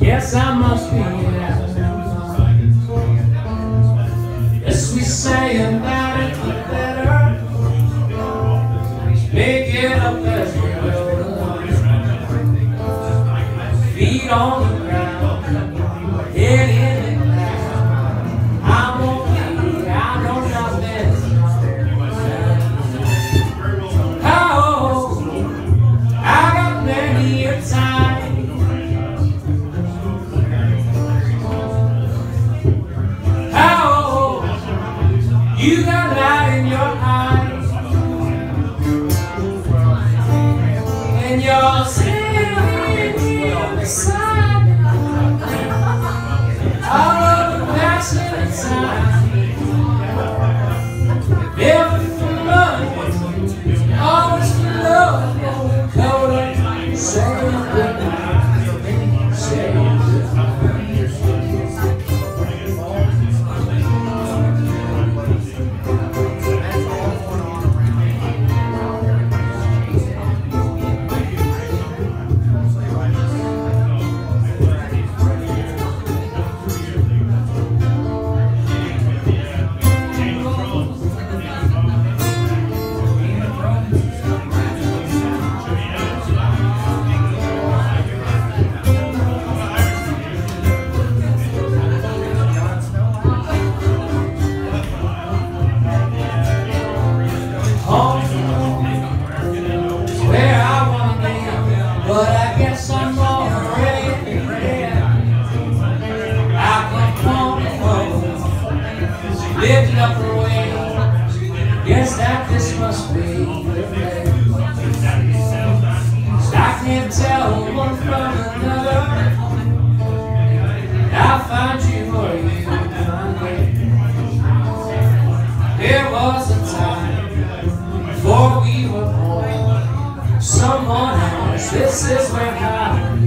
Yes, I must be now. We say about it the better. Make it up as we go. Feet on the ground. Always love, hold on, say I found you or you found me. There was a time before we were born. Someone else, this is where I